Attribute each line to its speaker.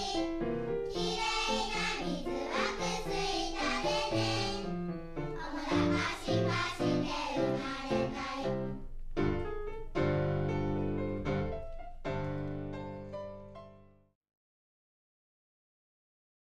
Speaker 1: Deus.